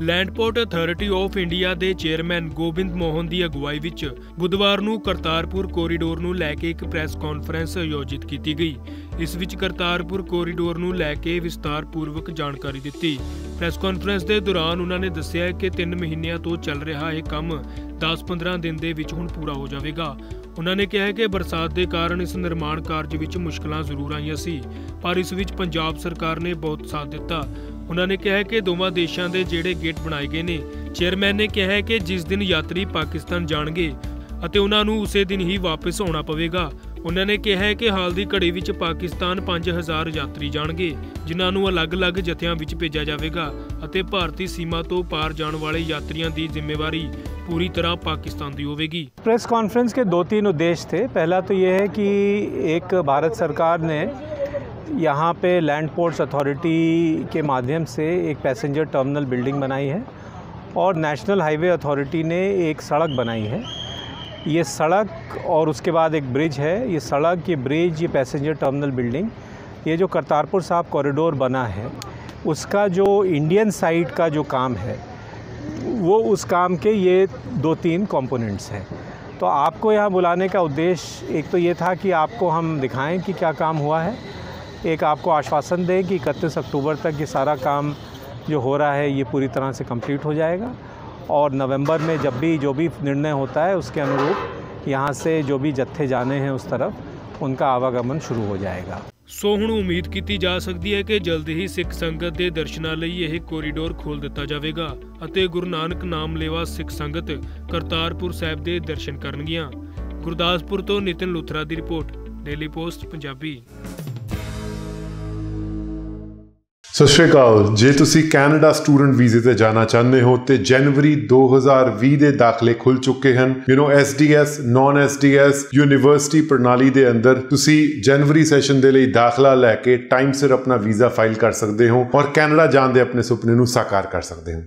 Land port authority of India ਦੇ chairman Gobind Mohan ਦੀ ਅਗਵਾਈ ਵਿੱਚ ਬੁੱਧਵਾਰ ਨੂੰ ਕਰਤਾਰਪੁਰ ਕੋਰੀਡੋਰ ਨੂੰ ਲੈ ਕੇ ਇੱਕ ਪ੍ਰੈਸ ਕਾਨਫਰੰਸ ਆਯੋਜਿਤ ਕੀਤੀ ਗਈ। ਇਸ ਵਿੱਚ ਕਰਤਾਰਪੁਰ ਕੋਰੀਡੋਰ ਨੂੰ ਲੈ ਕੇ ਵਿਸਤਾਰਪੂਰਵਕ ਜਾਣਕਾਰੀ ਦਿੱਤੀ। ਪ੍ਰੈਸ ਕਾਨਫਰੰਸ ਦੇ ਦੌਰਾਨ ਉਹਨਾਂ ਨੇ ਦੱਸਿਆ ਕਿ 3 ਮਹੀਨਿਆਂ ਤੋਂ ਚੱਲ ਰਿਹਾ ਇਹ ਕੰਮ 10-15 ਦਿਨ ਦੇ ਵਿੱਚ ਹੁਣ ਪੂਰਾ ਹੋ ਜਾਵੇਗਾ। ਉਹਨਾਂ ਨੇ ਕਿਹਾ ਕਿ ਬਰਸਾਤ ਦੇ ਕਾਰਨ ਇਸ ਨਿਰਮਾਣ ਕਾਰਜ ਵਿੱਚ ਮੁਸ਼ਕਲਾਂ ਜ਼ਰੂਰ ਆਈਆਂ ਸੀ, ਪਰ ਇਸ ਵਿੱਚ ਪੰਜਾਬ ਸਰਕਾਰ ਨੇ ਬਹੁਤ ਸਾਥ ਦਿੱਤਾ। ਉਹਨਾਂ ਨੇ ਕਿਹਾ ਕਿ ਦੋਵਾਂ ਦੇਸ਼ਾਂ ਦੇ ਜਿਹੜੇ ਗੇਟ ਬਣਾਏ ਗਏ ਨੇ ਚੇਅਰਮੈਨ ਨੇ ਕਿਹਾ ਕਿ ਜਿਸ ਦਿਨ ਯਾਤਰੀ ਪਾਕਿਸਤਾਨ ਜਾਣਗੇ ਅਤੇ ਉਹਨਾਂ ਨੂੰ ਉਸੇ ਦਿਨ ਹੀ ਵਾਪਸ ਆਉਣਾ ਪਵੇਗਾ ਉਹਨਾਂ ਨੇ ਕਿਹਾ ਕਿ ਹਾਲ ਦੀ ਘੜੀ ਵਿੱਚ ਪਾਕਿਸਤਾਨ 5000 ਯਾਤਰੀ ਜਾਣਗੇ ਜਿਨ੍ਹਾਂ ਨੂੰ ਅਲੱਗ-ਅਲੱਗ ਜਥਿਆਂ ਵਿੱਚ ਭੇਜਿਆ ਜਾਵੇਗਾ ਅਤੇ ਭਾਰਤੀ ਸੀਮਾ ਤੋਂ ਪਾਰ ਜਾਣ ਵਾਲੇ ਯਾਤਰੀਆਂ ਦੀ ਜ਼ਿੰਮੇਵਾਰੀ पूरी तरह पाकिस्तान दी होगी प्रेस कॉन्फ्रेंस के दो तीन उद्देश्य थे पहला तो ये है कि एक भारत सरकार ने यहाँ पे लैंड पोर्ट्स अथॉरिटी के माध्यम से एक पैसेंजर टर्मिनल बिल्डिंग बनाई है और नेशनल हाईवे अथॉरिटी ने एक सड़क बनाई है। ये सड़क और उसके बाद एक ब्रिज है। ये सड़क, ये ब्रिज ये पैसेंजर टर्मिनल बिल्डिंग ये जो करतारपुर साहब कॉरिडोर बना है, उसका जो इंडियन साइड का जो काम है, वो उस काम के ये दो तीन कंपोनेंट्स हैं। तो आपको यहाँ बुलाने का उद्देश्य एक तो ये था कि आपको हम दिखाएँ कि क्या काम हुआ है। एक आपको आश्वासन दें कि इकतीस अक्टूबर तक ये सारा काम जो हो रहा है ये पूरी तरह से कंप्लीट हो जाएगा और नवंबर में जब भी जो भी निर्णय होता है उसके अनुरूप यहाँ से जो भी जत्थे जाने हैं उस तरफ उनका आवागमन शुरू हो जाएगा ਸੋ ਹੁਣ ਉਮੀਦ ਕੀਤੀ ਜਾ ਸਕਦੀ ਹੈ ਕਿ ਜਲਦ ਹੀ ਸਿੱਖ ਸੰਗਤ ਦੇ ਦਰਸ਼ਨਾਂ ਲਈ ਇਹ ਕੋਰੀਡੋਰ ਖੋਲ ਦਿੱਤਾ ਜਾਵੇਗਾ ਅਤੇ ਗੁਰੂ ਨਾਨਕ ਨਾਮ ਲੈਵਾ ਸਿੱਖ ਸੰਗਤ ਕਰਤਾਰਪੁਰ ਸਾਹਿਬ ਦੇ ਦਰਸ਼ਨ ਕਰਨਗੀਆਂ ਗੁਰਦਾਸਪੁਰ ਤੋਂ ਨਿਤਨ ਲੁਥਰਾ ਦੀ ਰਿਪੋਰਟ ਡੇਲੀ ਪੋਸਟ ਪੰਜਾਬੀ ਸਤਿ ਸ਼੍ਰੀ ਅਕਾਲ। ਜੇ ਤੁਸੀਂ ਕੈਨੇਡਾ ਸਟੂਡੈਂਟ ਵੀਜ਼ੇ ਤੇ ਜਾਣਾ ਚਾਹੁੰਦੇ ਹੋ, ਤੇ ਜਨਵਰੀ 2020 ਦੇ ਦਾਖਲੇ ਖੁੱਲ ਚੁੱਕੇ ਹਨ। You know SDS non SDS university ਪ੍ਰਣਾਲੀ ਦੇ ਅੰਦਰ ਤੁਸੀਂ ਜਨਵਰੀ ਸੈਸ਼ਨ ਦੇ ਲਈ ਦਾਖਲਾ ਲੈ ਕੇ ਟਾਈਮ ਸਿਰ ਆਪਣਾ ਵੀਜ਼ਾ ਫਾਈਲ ਕਰ ਸਕਦੇ ਹੋ ਔਰ ਕੈਨੇਡਾ ਜਾਣ ਦੇ ਆਪਣੇ ਸੁਪਨੇ ਨੂੰ ਸਾਕਾਰ ਕਰ ਸਕਦੇ ਹੋ।